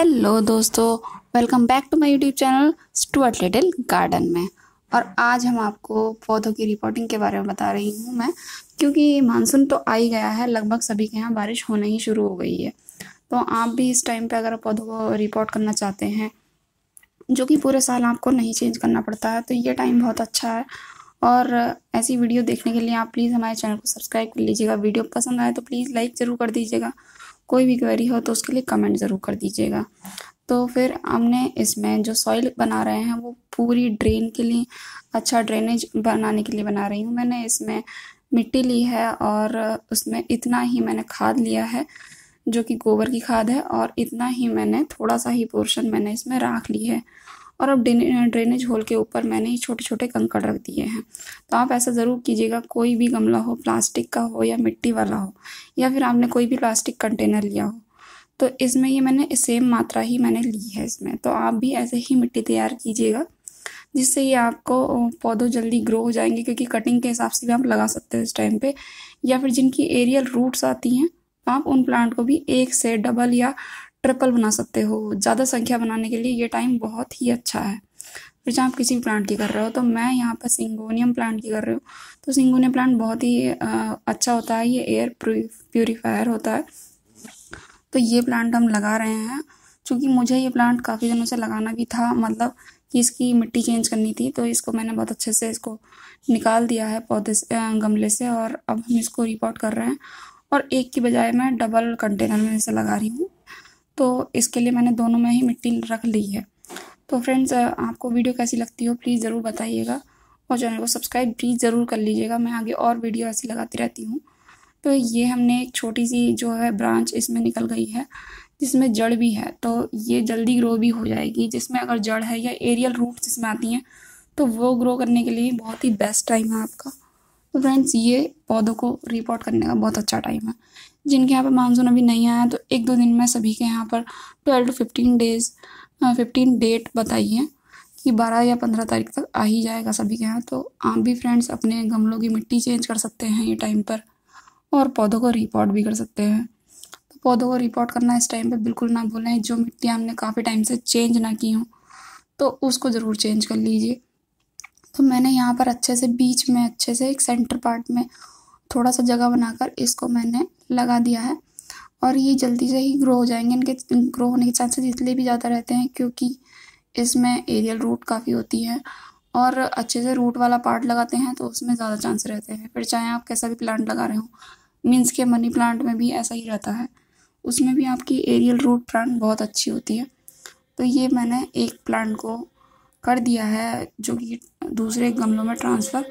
Hello दोस्तों welcome back to my YouTube channel Stuart Little Garden में। और आज हम आपको पौधों की रिपोर्टिंग के बारे में बता रही हूँ मैं, क्योंकि मानसून तो आ ही गया है, लगभग सभी के यहाँ बारिश होना ही शुरू हो गई है। तो आप भी इस टाइम पे अगर पौधों को रिपोर्ट करना चाहते हैं, जो कि पूरे साल आपको नहीं चेंज करना पड़ता है तो ये टाइम बहुत अच्छा है। और ऐसी वीडियो देखने के लिए आप प्लीज़ हमारे चैनल को सब्सक्राइब कर लीजिएगा। वीडियो पसंद आए तो प्लीज़ लाइक ज़रूर कर दीजिएगा। कोई भी क्वेरी हो तो उसके लिए कमेंट ज़रूर कर दीजिएगा। तो फिर हमने इसमें जो सॉइल बना रहे हैं, वो पूरी ड्रेन के लिए अच्छा ड्रेनेज बनाने के लिए बना रही हूँ। मैंने इसमें मिट्टी ली है और उसमें इतना ही मैंने खाद लिया है, जो कि गोबर की खाद है, और इतना ही मैंने थोड़ा सा ही पोर्शन मैंने इसमें राख ली है। और अब ड्रेनेज होल के ऊपर मैंने छोटे छोटे कंकड़ रख दिए हैं। तो आप ऐसा ज़रूर कीजिएगा, कोई भी गमला हो, प्लास्टिक का हो या मिट्टी वाला हो, या फिर आपने कोई भी प्लास्टिक कंटेनर लिया हो तो इसमें ये मैंने सेम मात्रा ही मैंने ली है इसमें। तो आप भी ऐसे ही मिट्टी तैयार कीजिएगा, जिससे ये आपको पौधों जल्दी ग्रो हो जाएँगे, क्योंकि कटिंग के हिसाब से भी आप लगा सकते हो इस टाइम पे। या फिर जिनकी एरियल रूट्स आती हैं, आप उन प्लांट को भी एक से डबल या ट्रिपल बना सकते हो, ज़्यादा संख्या बनाने के लिए ये टाइम बहुत ही अच्छा है। फिर जहाँ आप किसी भी प्लांट की कर रहे हो तो मैं यहाँ पर सिंगोनियम प्लांट की कर रही हूँ। तो सिंगोनियम प्लांट बहुत ही अच्छा होता है, ये एयर प्योरीफायर होता है। तो ये प्लांट हम लगा रहे हैं, क्योंकि मुझे ये प्लांट काफ़ी दिनों से लगाना भी था मतलब कि इसकी मिट्टी चेंज करनी थी तो इसको मैंने बहुत अच्छे से इसको निकाल दिया है पौधे से गमले से, और अब हम इसको रिपोर्ट कर रहे हैं। और एक की बजाय मैं डबल कंटेनर में इसे लगा रही हूँ। तो इसके लिए मैंने दोनों में ही मिट्टी रख ली है। तो फ्रेंड्स, आपको वीडियो कैसी लगती हो, प्लीज़ ज़रूर बताइएगा। और चैनल को सब्सक्राइब भी ज़रूर कर लीजिएगा। मैं आगे और वीडियो ऐसी लगाती रहती हूँ। तो ये हमने एक छोटी सी जो है ब्रांच इसमें निकल गई है, जिसमें जड़ भी है। तो ये जल्दी ग्रो भी हो जाएगी, जिसमें अगर जड़ है या एरियल रूट जिसमें आती हैं तो वो ग्रो करने के लिए बहुत ही बेस्ट टाइम है आपका। तो फ्रेंड्स, ये पौधों को रिपोर्ट करने का बहुत अच्छा टाइम है। जिनके यहाँ पर मानसून अभी नहीं आया तो एक दो दिन में सभी के यहाँ पर twelve to fifteen days fifteen date बताई है कि बारह या पंद्रह तारीख तक आ ही जाएगा सभी के यहाँ। तो आप भी फ्रेंड्स अपने गमलों की मिट्टी चेंज कर सकते हैं ये टाइम पर और पौधों को रिपोर्ट भी कर सकते हैं। तो पौधों को रिपोर्ट करना इस टाइम पर बिल्कुल ना भूलें, जो मिट्टी हमने काफ़ी टाइम से चेंज ना की हो तो उसको ज़रूर चेंज कर लीजिए। तो मैंने यहाँ पर अच्छे से बीच में, अच्छे से एक सेंटर पार्ट में थोड़ा सा जगह बनाकर इसको मैंने लगा दिया है। और ये जल्दी से ही ग्रो हो जाएँगे। इनके ग्रो होने के चांसेस इसलिए भी ज़्यादा रहते हैं क्योंकि इसमें एरियल रूट काफ़ी होती है और अच्छे से रूट वाला पार्ट लगाते हैं तो उसमें ज़्यादा चांस रहते हैं। फिर चाहे आप कैसा भी प्लांट लगा रहे हो मीन्स के मनी प्लांट में भी ऐसा ही रहता है। उसमें भी आपकी एरियल रूट प्लांट बहुत अच्छी होती है। तो ये मैंने एक प्लांट को कर दिया है जो कि दूसरे गमलों में ट्रांसफ़र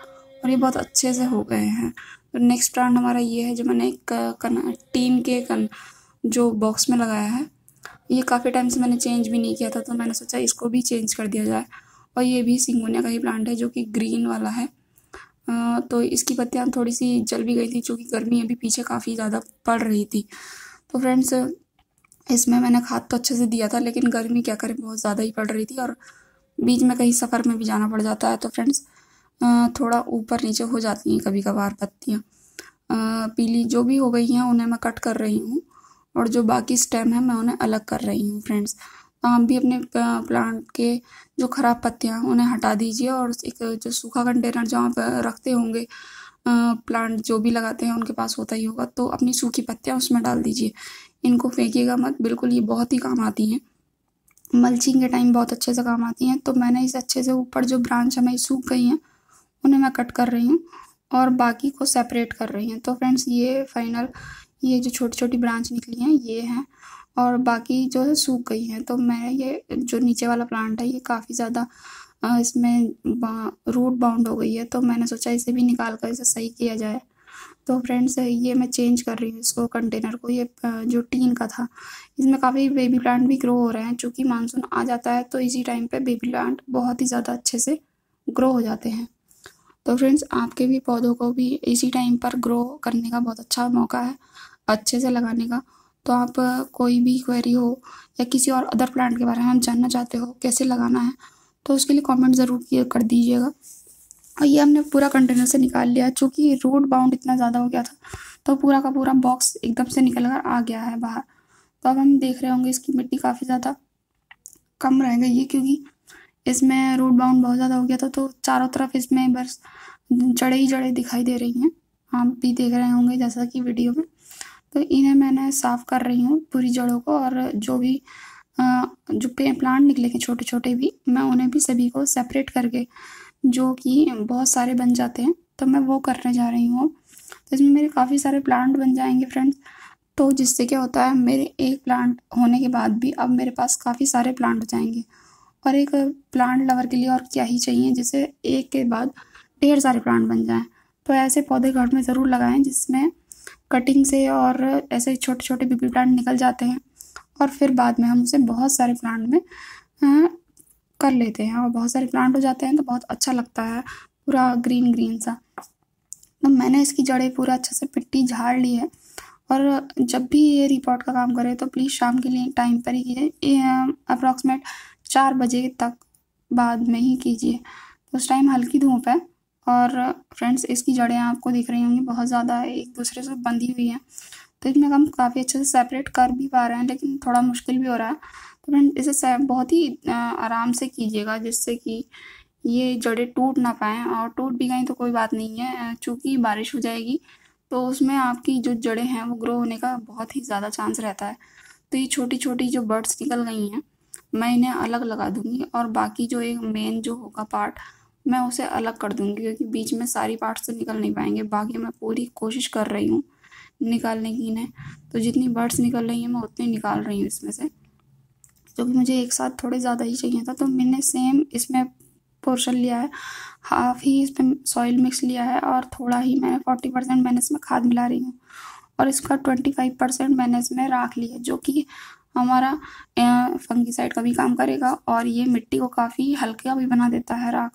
और ये बहुत अच्छे से हो गए हैं। नेक्स्ट प्लांट हमारा ये है जो मैंने एक टीन के कन जो बॉक्स में लगाया है ये काफ़ी टाइम से मैंने चेंज भी नहीं किया था तो मैंने सोचा इसको भी चेंज कर दिया जाए। और ये भी सिंगोनिया का ही प्लांट है जो कि ग्रीन वाला है। आ, तो इसकी पत्तियाँ थोड़ी सी जल भी गई थी क्योंकि गर्मी अभी पीछे काफ़ी ज़्यादा पड़ रही थी। तो फ्रेंड्स इसमें मैंने खाद तो अच्छे से दिया था लेकिन गर्मी क्या करें बहुत ज़्यादा ही पड़ रही थी और बीच में कहीं सफ़र में भी जाना पड़ जाता है। तो फ्रेंड्स थोड़ा ऊपर नीचे हो जाती हैं कभी कभार पत्तियाँ पीली जो भी हो गई हैं, उन्हें मैं कट कर रही हूँ और जो बाकी स्टेम है, मैं उन्हें अलग कर रही हूँ, फ्रेंड्स। आप भी अपने प्लांट के जो ख़राब पत्तियाँ उन्हें हटा दीजिए और एक जो सूखा कंटेनर जो आप रखते होंगे प्लांट जो भी लगाते हैं, उनके पास होता ही होगा। तो अपनी सूखी पत्तियाँ उसमें डाल दीजिए। इनको फेंकिएगा मत, बिल्कुल ये बहुत ही काम आती हैं। मल्चिंग के टाइम बहुत अच्छे से काम आती हैं। तो मैंने इस अच्छे से ऊपर जो ब्रांच हमें सूख गई हैं उन्हें मैं कट कर रही हूँ और बाकी को सेपरेट कर रही हूँ। तो फ्रेंड्स ये फाइनल ये जो छोटी छोटी ब्रांच निकली हैं, ये हैं और बाकी जो है सूख गई हैं। तो मैं ये, जो नीचे वाला प्लांट है, ये काफ़ी ज़्यादा इसमें रूट बाउंड हो गई है। तो मैंने सोचा इसे भी निकाल कर इसे सही किया जाए। तो फ्रेंड्स ये मैं चेंज कर रही हूँ इसको कंटेनर को। ये जो टीन का था, इसमें काफ़ी बेबी प्लांट भी ग्रो हो रहे हैं। चूँकि मानसून आ जाता है तो इसी टाइम पे बेबी प्लांट बहुत ही ज़्यादा अच्छे से ग्रो हो जाते हैं। तो फ्रेंड्स आपके भी पौधों को भी इसी टाइम पर ग्रो करने का बहुत अच्छा मौका है, अच्छे से लगाने का। तो आप कोई भी क्वेरी हो या किसी और अदर प्लांट के बारे में आप जानना चाहते हो कैसे लगाना है तो उसके लिए कमेंट ज़रूर कर दीजिएगा। और ये हमने पूरा कंटेनर से निकाल लिया, चूँकि रोड बाउंड इतना ज़्यादा हो गया था तो पूरा का पूरा बॉक्स एकदम से निकल कर आ गया है बाहर। तो अब हम देख रहे होंगे इसकी मिट्टी काफ़ी ज़्यादा कम रह गई है, क्योंकि इसमें रूट बाउंड बहुत ज़्यादा हो गया था तो चारों तरफ़ इसमें बस जड़े ही जड़े दिखाई दे रही हैं। आप भी देख रहे होंगे जैसा कि वीडियो में। तो इन्हें मैंने साफ़ कर रही हूँ पूरी जड़ों को और जो भी जो पे प्लांट निकलेंगे छोटे छोटे भी, मैं उन्हें भी सभी को सेपरेट करके, जो कि बहुत सारे बन जाते हैं तो मैं वो करने जा रही हूँ। तो इसमें मेरे काफ़ी सारे प्लांट बन जाएँगे फ्रेंड्स तो जिससे क्या होता है, मेरे एक प्लांट होने के बाद भी अब मेरे पास काफ़ी सारे प्लांट हो जाएँगे और एक प्लांट लवर के लिए और क्या ही चाहिए? जिससे एक के बाद ढेर सारे प्लांट बन जाएँ। तो ऐसे पौधे घर में ज़रूर लगाएँ, जिसमें कटिंग से और ऐसे छोटे छोटे बेबी प्लांट निकल जाते हैं और फिर बाद में हम उसे बहुत सारे प्लांट में कर लेते हैं। और बहुत सारे प्लांट हो जाते हैं तो बहुत अच्छा लगता है, पूरा ग्रीन ग्रीन सा। तो मैंने इसकी जड़ें पूरा अच्छे से पिट्टी, झाड़ ली है और जब भी ये रिपोर्ट का काम करे तो प्लीज़ शाम के लिए टाइम पर ही अप्रॉक्सीमेट चार बजे तक बाद में ही कीजिए। तो उस टाइम हल्की धूप है और फ्रेंड्स इसकी जड़ें आपको दिख रही होंगी, बहुत ज़्यादा एक दूसरे से बंधी हुई हैं। तो इसमें हम काफ़ी अच्छे से सेपरेट कर भी पा रहे हैं, लेकिन थोड़ा मुश्किल भी हो रहा है। तो फ्रेंड इसे बहुत ही आराम से कीजिएगा, जिससे कि ये जड़ें टूट ना पाएँ। और टूट भी गई तो कोई बात नहीं है चूँकि बारिश हो जाएगी तो उसमें आपकी जो जड़ें हैं वो ग्रो होने का बहुत ही ज़्यादा चांस रहता है। तो ये छोटी छोटी जो बर्ड्स निकल गई हैं मैं इन्हें अलग लगा दूँगी और बाकी जो एक मेन जो होगा पार्ट मैं उसे अलग कर दूँगी क्योंकि बीच में सारी पार्ट्स तो निकल नहीं पाएँगे। बाकी मैं पूरी कोशिश कर रही हूँ निकालने की इन्हें। तो जितनी बर्ड्स निकल रही हैं, मैं उतनी निकाल रही हूँ इसमें से। क्योंकि मुझे एक साथ थोड़े ज़्यादा ही चाहिए था तो मैंने सेम इसमें पोर्शन लिया है। हाफ़ ही इसमें सॉइल मिक्स लिया है और थोड़ा ही मैं फोर्टी परसेंट मैंने इसमें खाद मिला रही हूँ। और इसका ट्वेंटी फाइव परसेंट मैंने इसमें राख लिया जो कि हमारा फंगीसाइड का भी काम करेगा और ये मिट्टी को काफ़ी हल्का भी बना देता है राख।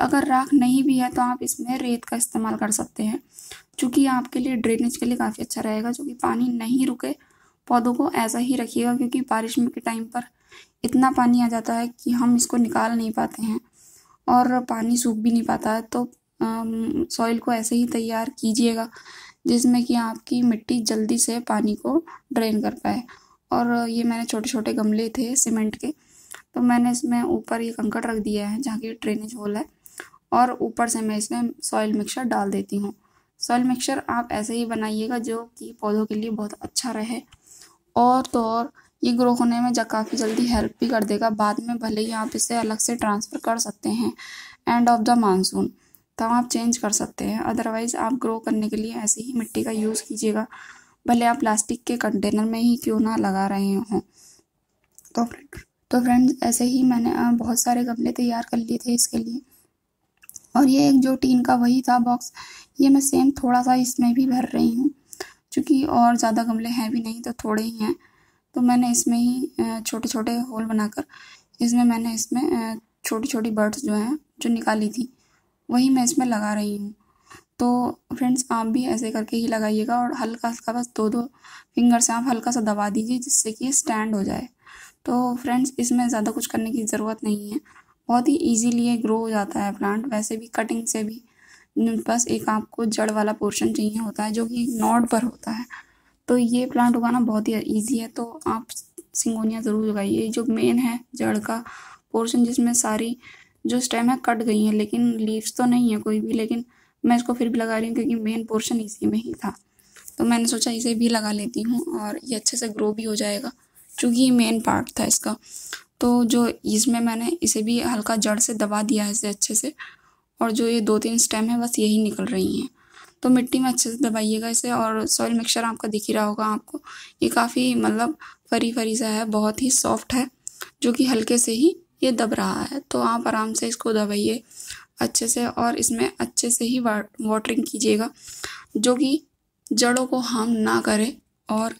अगर राख नहीं भी है तो आप इसमें रेत का इस्तेमाल कर सकते हैं चूँकि आपके लिए ड्रेनेज के लिए काफ़ी अच्छा रहेगा, जो कि पानी नहीं रुके। पौधों को ऐसा ही रखिएगा, क्योंकि बारिश के टाइम पर इतना पानी आ जाता है कि हम इसको निकाल नहीं पाते हैं और पानी सूख भी नहीं पाता है। तो सॉइल को ऐसे ही तैयार कीजिएगा, जिसमें कि आपकी मिट्टी जल्दी से पानी को ड्रेन कर पाए। और ये मैंने छोटे छोटे गमले थे सीमेंट के तो मैंने इसमें ऊपर ये कंकड़ रख दिया है, जहाँ की ड्रेनेज होल है, और ऊपर से मैं इसमें सॉइल मिक्सचर डाल देती हूँ। सॉइल मिक्सचर आप ऐसे ही बनाइएगा जो कि पौधों के लिए बहुत अच्छा रहे। और तो और, ये ग्रो होने में जब काफ़ी जल्दी हेल्प भी कर देगा, बाद में भले ही आप इसे अलग से ट्रांसफ़र कर सकते हैं। एंड ऑफ़ द मानसून तब आप चेंज कर सकते हैं अदरवाइज़ आप ग्रो करने के लिए ऐसे ही मिट्टी का यूज़ कीजिएगा। भले आप प्लास्टिक के कंटेनर में ही क्यों ना लगा रहे हों। तो तो फ्रेंड्स ऐसे ही मैंने बहुत सारे गमले तैयार कर लिए थे इसके लिए। और ये एक जो टीन का वही था बॉक्स ये मैं सेम थोड़ा सा इसमें भी भर रही हूँ। क्योंकि और ज़्यादा गमले हैं भी नहीं तो थोड़े ही हैं। तो मैंने इसमें ही छोटे छोटे होल बनाकर, इसमें मैंने इसमें छोटी छोटी बर्ड्स जो हैं, जो निकाली थी, वही मैं इसमें लगा रही हूँ। तो फ्रेंड्स आप भी ऐसे करके ही लगाइएगा और हल्का हल्का बस दो दो फिंगर से आप हल्का सा दबा दीजिए जिससे कि स्टैंड हो जाए। तो फ्रेंड्स इसमें ज़्यादा कुछ करने की ज़रूरत नहीं है। बहुत ही ईजीली ये ग्रो हो जाता है प्लांट वैसे भी कटिंग से भी। बस एक आपको जड़ वाला पोर्शन चाहिए होता है जो कि नोड पर होता है। तो ये प्लांट उगाना बहुत ही ईजी है तो आप सिंगोनिया ज़रूर उगाइए। जो मेन है जड़ का पोर्शन जिसमें सारी जो स्टेम है कट गई है, लेकिन लीव्स तो नहीं है कोई भी, लेकिन मैं इसको फिर भी लगा रही हूँ क्योंकि मेन पोर्शन इसी में ही था। तो मैंने सोचा इसे भी लगा लेती हूँ और ये अच्छे से ग्रो भी हो जाएगा, क्योंकि ये मेन पार्ट था इसका। तो जो इसमें मैंने इसे भी हल्का जड़ से दबा दिया है इसे अच्छे से, और जो ये दो तीन स्टेम है बस यही निकल रही हैं। तो मिट्टी में अच्छे से दबाइएगा इसे और सॉइल मिक्सचर आपका दिख ही रहा होगा आपको। ये काफ़ी मतलब फरी फरी सा है, बहुत ही सॉफ्ट है, जो कि हल्के से ही ये दब रहा है। तो आप आराम से इसको दबाइए। अच्छे से और इसमें अच्छे से ही वाटरिंग कीजिएगा, जो कि जड़ों को हार्म ना करे और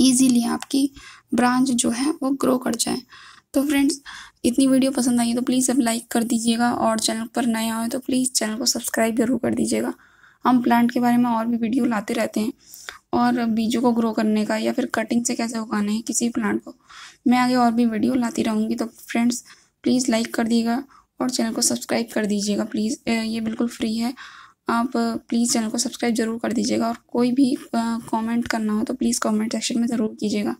इजीली आपकी ब्रांच जो है वो ग्रो कर जाए। तो फ्रेंड्स इतनी वीडियो पसंद आई तो प्लीज़ अब लाइक कर दीजिएगा और चैनल पर नए आए तो प्लीज़ चैनल को सब्सक्राइब ज़रूर कर दीजिएगा। हम प्लांट के बारे में और भी वीडियो लाते रहते हैं और बीजों को ग्रो करने का या फिर कटिंग से कैसे उगाना है किसी प्लांट को, मैं आगे और भी वीडियो लाती रहूँगी। तो फ्रेंड्स प्लीज़ लाइक कर दीजिएगा और चैनल को सब्सक्राइब कर दीजिएगा, प्लीज़। ये बिल्कुल फ्री है। आप प्लीज़ चैनल को सब्सक्राइब ज़रूर कर दीजिएगा और कोई भी कमेंट करना हो तो प्लीज़ कमेंट सेक्शन में ज़रूर कीजिएगा।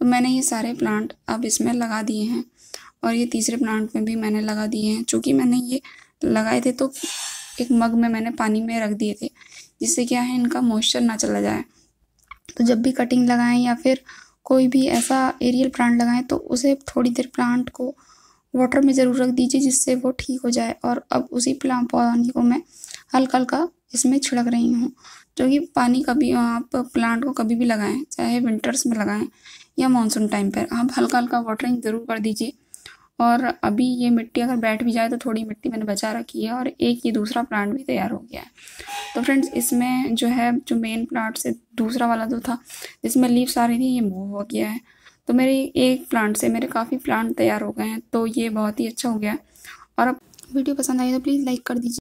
तो मैंने ये सारे प्लांट अब इसमें लगा दिए हैं और ये तीसरे प्लांट में भी मैंने लगा दिए हैं। चूँकि मैंने ये लगाए थे तो एक मग में मैंने पानी में रख दिए थे, जिससे क्या है, इनका मॉइस्चर ना चला जाए। तो जब भी कटिंग लगाएँ या फिर कोई भी ऐसा एरियल प्लांट लगाएँ तो उसे थोड़ी देर प्लांट को वाटर में ज़रूर रख दीजिए जिससे वो ठीक हो जाए और अब उसी प्लांट पानी को मैं हल्का हल्का इसमें छिड़क रही हूँ। जो कि पानी कभी आप प्लांट को कभी भी लगाएँ, चाहे विंटर्स में लगाएँ या मानसून टाइम पर, आप हल्का हल्का वाटरिंग ज़रूर कर दीजिए। और अभी ये मिट्टी अगर बैठ भी जाए तो थोड़ी मिट्टी मैंने बचा रखी है और एक ये दूसरा प्लांट भी तैयार हो गया है। तो फ्रेंड्स इसमें जो है, जो मेन प्लांट से दूसरा वाला जो था, जिसमें लीव्स आ रही थी, ये मूव हो गया है। तो मेरे एक प्लांट से मेरे काफ़ी प्लांट तैयार हो गए हैं तो ये बहुत ही अच्छा हो गया। है और अब वीडियो पसंद आई तो प्लीज़ लाइक कर दीजिए।